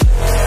life.